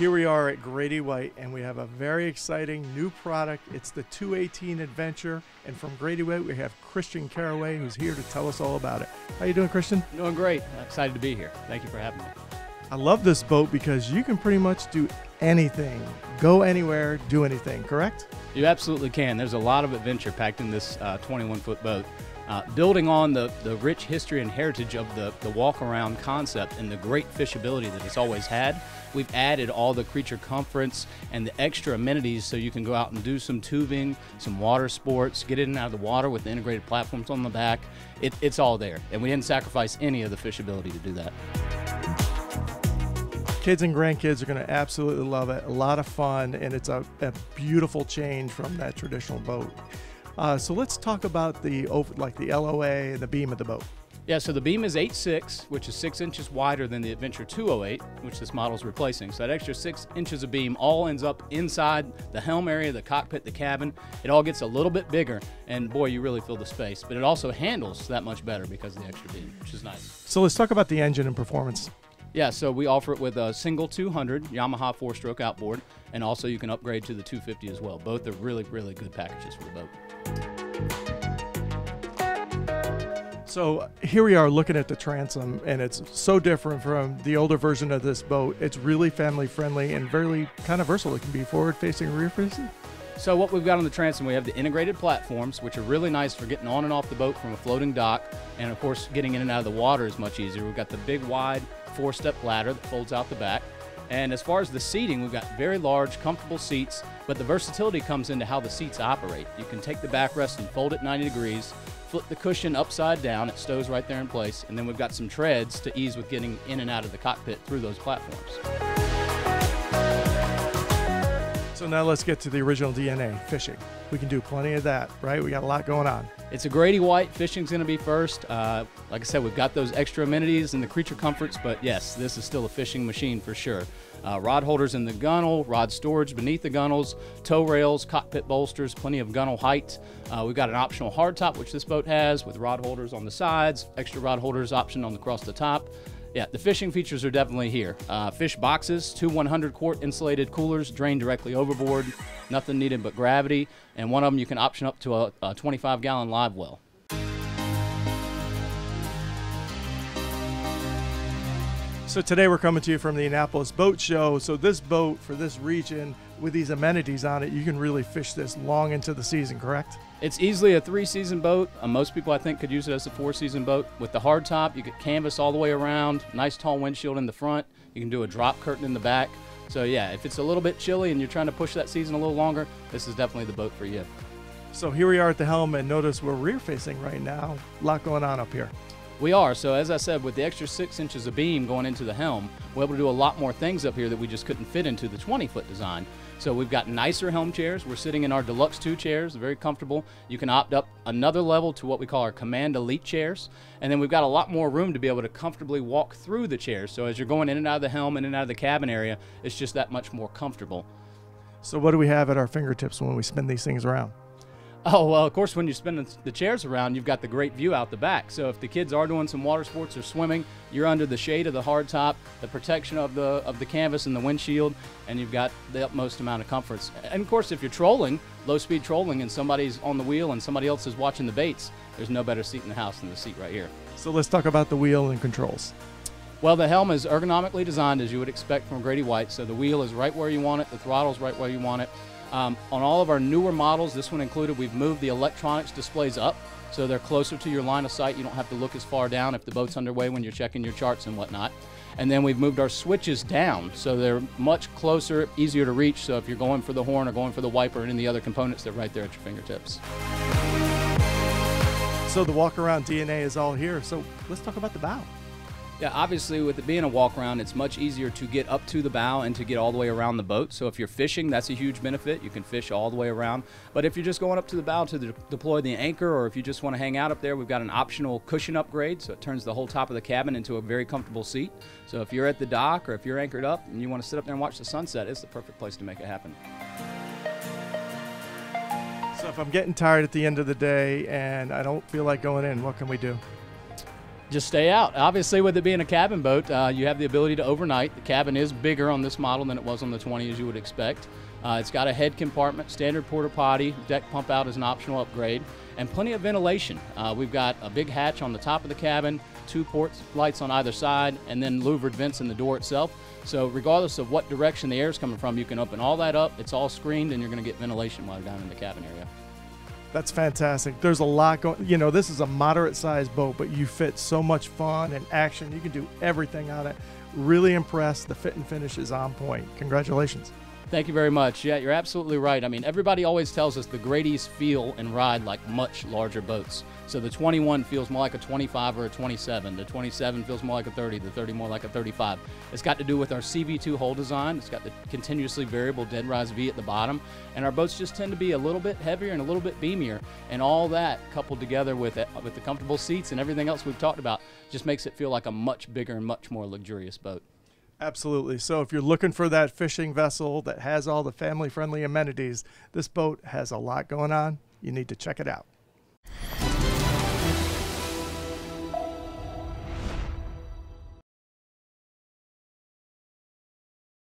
Here we are at Grady White, and we have a very exciting new product. It's the 218 Adventure, and from Grady White, we have Christian Carraway, who's here to tell us all about it. How you doing, Christian? Doing great. Excited to be here. Thank you for having me. I love this boat because you can pretty much do anything, go anywhere, do anything. Correct? You absolutely can. There's a lot of adventure packed in this 21 uh, foot boat. Uh, building on the, the rich history and heritage of the, the walk around concept and the great fishability that it's always had, we've added all the creature comforts and the extra amenities so you can go out and do some tubing, some water sports, get in and out of the water with the integrated platforms on the back. It, it's all there. And we didn't sacrifice any of the fishability to do that. Kids and grandkids are going to absolutely love it. A lot of fun, and it's a, a beautiful change from that traditional boat. Uh, so let's talk about the like the LOA and the beam of the boat. Yeah, so the beam is 8.6, which is six inches wider than the Adventure 208, which this model is replacing. So that extra six inches of beam all ends up inside the helm area, the cockpit, the cabin. It all gets a little bit bigger, and boy, you really feel the space. But it also handles that much better because of the extra beam, which is nice. So let's talk about the engine and performance. Yeah, so we offer it with a single 200 Yamaha four-stroke outboard, and also you can upgrade to the 250 as well. Both are really, really good packages for the boat. So here we are looking at the transom, and it's so different from the older version of this boat. It's really family friendly and very kind of versatile. It can be forward facing, rear facing. So what we've got on the transom, we have the integrated platforms, which are really nice for getting on and off the boat from a floating dock, and of course getting in and out of the water is much easier. We've got the big wide four-step ladder that folds out the back. And as far as the seating, we've got very large, comfortable seats, but the versatility comes into how the seats operate. You can take the backrest and fold it 90 degrees, flip the cushion upside down, it stows right there in place, and then we've got some treads to ease with getting in and out of the cockpit through those platforms. So now let's get to the original DNA, fishing. We can do plenty of that, right? We got a lot going on. It's a Grady White. Fishing's going to be first. Uh, like I said, we've got those extra amenities and the creature comforts, but yes, this is still a fishing machine for sure. Uh, rod holders in the gunnel, rod storage beneath the gunnels, toe rails, cockpit bolsters, plenty of gunnel height. Uh, we've got an optional hardtop, which this boat has, with rod holders on the sides, extra rod holders option on the across the top. Yeah, the fishing features are definitely here. Uh, fish boxes, two 100 quart insulated coolers drain directly overboard, nothing needed but gravity, and one of them you can option up to a, a 25 gallon live well. So today we're coming to you from the Annapolis Boat Show. So this boat for this region with these amenities on it, you can really fish this long into the season, correct? It's easily a three season boat. Uh, most people, I think, could use it as a four season boat. With the hard top, you get canvas all the way around, nice tall windshield in the front. You can do a drop curtain in the back. So, yeah, if it's a little bit chilly and you're trying to push that season a little longer, this is definitely the boat for you. So, here we are at the helm, and notice we're rear facing right now. A lot going on up here. We are. So, as I said, with the extra six inches of beam going into the helm, we're able to do a lot more things up here that we just couldn't fit into the 20 foot design. So, we've got nicer helm chairs. We're sitting in our Deluxe 2 chairs, very comfortable. You can opt up another level to what we call our Command Elite chairs. And then we've got a lot more room to be able to comfortably walk through the chairs. So, as you're going in and out of the helm, in and out of the cabin area, it's just that much more comfortable. So, what do we have at our fingertips when we spin these things around? Oh, well, of course, when you spin the chairs around, you've got the great view out the back. So if the kids are doing some water sports or swimming, you're under the shade of the hardtop, the protection of the of the canvas and the windshield, and you've got the utmost amount of comforts. And of course, if you're trolling, low-speed trolling, and somebody's on the wheel and somebody else is watching the baits, there's no better seat in the house than the seat right here. So let's talk about the wheel and controls. Well, the helm is ergonomically designed as you would expect from Grady White. So the wheel is right where you want it, the throttle's right where you want it. Um, on all of our newer models, this one included, we've moved the electronics displays up so they're closer to your line of sight. You don't have to look as far down if the boat's underway when you're checking your charts and whatnot. And then we've moved our switches down so they're much closer, easier to reach. So if you're going for the horn or going for the wiper and any other components, they're right there at your fingertips. So the walk around DNA is all here. So let's talk about the bow. Yeah, obviously, with it being a walk around, it's much easier to get up to the bow and to get all the way around the boat. So if you're fishing, that's a huge benefit. You can fish all the way around. But if you're just going up to the bow to de deploy the anchor, or if you just want to hang out up there, we've got an optional cushion upgrade. So it turns the whole top of the cabin into a very comfortable seat. So if you're at the dock or if you're anchored up and you want to sit up there and watch the sunset, it's the perfect place to make it happen. So if I'm getting tired at the end of the day and I don't feel like going in, what can we do? Just stay out. Obviously, with it being a cabin boat, uh, you have the ability to overnight. The cabin is bigger on this model than it was on the 20, as you would expect. Uh, it's got a head compartment, standard porta potty, deck pump out is an optional upgrade, and plenty of ventilation. Uh, we've got a big hatch on the top of the cabin, two port lights on either side, and then louvered vents in the door itself. So regardless of what direction the air is coming from, you can open all that up. It's all screened, and you're going to get ventilation while you're down in the cabin area. That's fantastic. There's a lot going. You know, this is a moderate-sized boat, but you fit so much fun and action. You can do everything on it. Really impressed. The fit and finish is on point. Congratulations. Thank you very much. Yeah, you're absolutely right. I mean, everybody always tells us the Gradys feel and ride like much larger boats. So the 21 feels more like a 25 or a 27. The 27 feels more like a 30. The 30 more like a 35. It's got to do with our SeaV2 hull design. It's got the continuously variable dead rise V at the bottom, and our boats just tend to be a little bit heavier and a little bit beamier. And all that coupled together with it, with the comfortable seats and everything else we've talked about just makes it feel like a much bigger and much more luxurious boat. Absolutely. So if you're looking for that fishing vessel that has all the family friendly amenities, this boat has a lot going on. You need to check it out.